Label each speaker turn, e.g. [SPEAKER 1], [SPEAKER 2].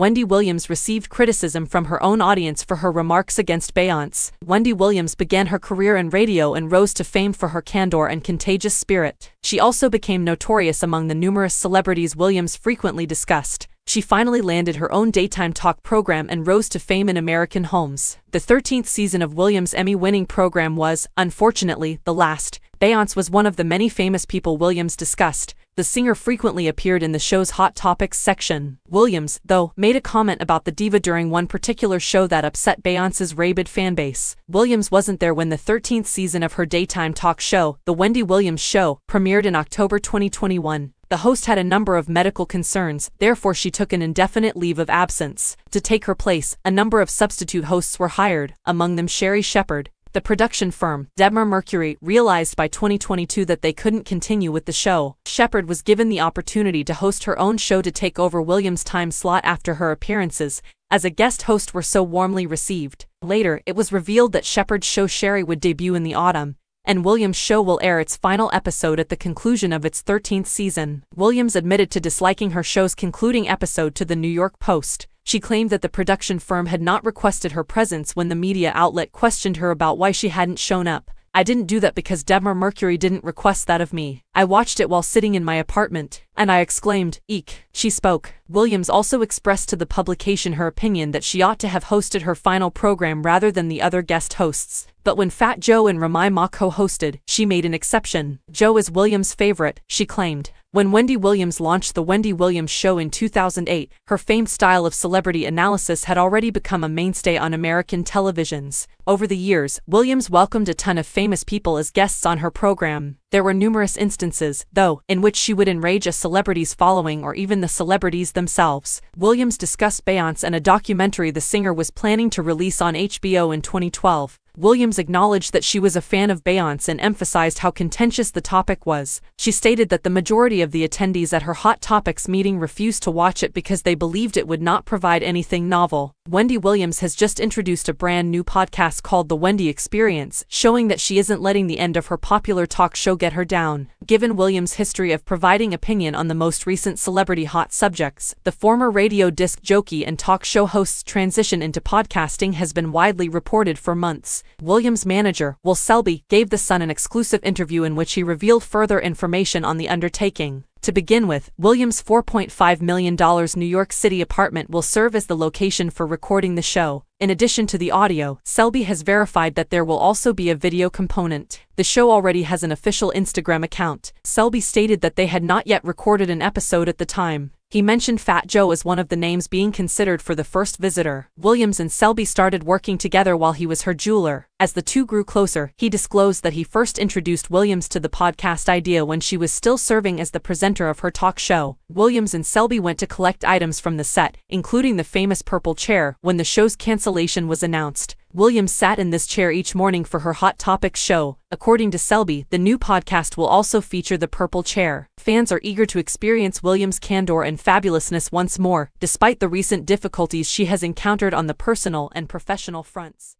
[SPEAKER 1] Wendy Williams received criticism from her own audience for her remarks against Beyonce. Wendy Williams began her career in radio and rose to fame for her candor and contagious spirit. She also became notorious among the numerous celebrities Williams frequently discussed she finally landed her own daytime talk program and rose to fame in American homes. The 13th season of Williams' Emmy-winning program was, unfortunately, the last. Beyonce was one of the many famous people Williams discussed. The singer frequently appeared in the show's Hot Topics section. Williams, though, made a comment about the diva during one particular show that upset Beyonce's rabid fanbase. Williams wasn't there when the 13th season of her daytime talk show, The Wendy Williams Show, premiered in October 2021 the host had a number of medical concerns, therefore she took an indefinite leave of absence. To take her place, a number of substitute hosts were hired, among them Sherri Shepherd. The production firm, Debmar Mercury, realized by 2022 that they couldn't continue with the show. Shepherd was given the opportunity to host her own show to take over Williams' time slot after her appearances, as a guest host were so warmly received. Later, it was revealed that Shepherd's show Sherri would debut in the autumn, and Williams' show will air its final episode at the conclusion of its 13th season. Williams admitted to disliking her show's concluding episode to the New York Post. She claimed that the production firm had not requested her presence when the media outlet questioned her about why she hadn't shown up. I didn't do that because Debmar Mercury didn't request that of me. I watched it while sitting in my apartment, and I exclaimed, Eek. She spoke. Williams also expressed to the publication her opinion that she ought to have hosted her final program rather than the other guest hosts. But when Fat Joe and Remy Ma co-hosted, she made an exception. Joe is Williams' favorite, she claimed. When Wendy Williams launched The Wendy Williams Show in 2008, her famed style of celebrity analysis had already become a mainstay on American televisions. Over the years, Williams welcomed a ton of famous people as guests on her program. There were numerous instances, though, in which she would enrage a celebrity's following or even the celebrities themselves. Williams discussed Beyonce and a documentary the singer was planning to release on HBO in 2012. Williams acknowledged that she was a fan of Beyonce and emphasized how contentious the topic was. She stated that the majority of the attendees at her Hot Topics meeting refused to watch it because they believed it would not provide anything novel. Wendy Williams has just introduced a brand new podcast called The Wendy Experience, showing that she isn't letting the end of her popular talk show get her down. Given Williams' history of providing opinion on the most recent celebrity hot subjects, the former radio disc jockey and talk show host's transition into podcasting has been widely reported for months. Williams' manager, Will Selby, gave The Sun an exclusive interview in which he revealed further information on the undertaking. To begin with, Williams' $4.5 million New York City apartment will serve as the location for recording the show. In addition to the audio, Selby has verified that there will also be a video component. The show already has an official Instagram account. Selby stated that they had not yet recorded an episode at the time. He mentioned Fat Joe as one of the names being considered for the first visitor. Williams and Selby started working together while he was her jeweler. As the two grew closer, he disclosed that he first introduced Williams to the podcast idea when she was still serving as the presenter of her talk show. Williams and Selby went to collect items from the set, including the famous purple chair, when the show's cancellation was announced. Williams sat in this chair each morning for her Hot Topics show. According to Selby, the new podcast will also feature the purple chair. Fans are eager to experience Williams' candor and fabulousness once more, despite the recent difficulties she has encountered on the personal and professional fronts.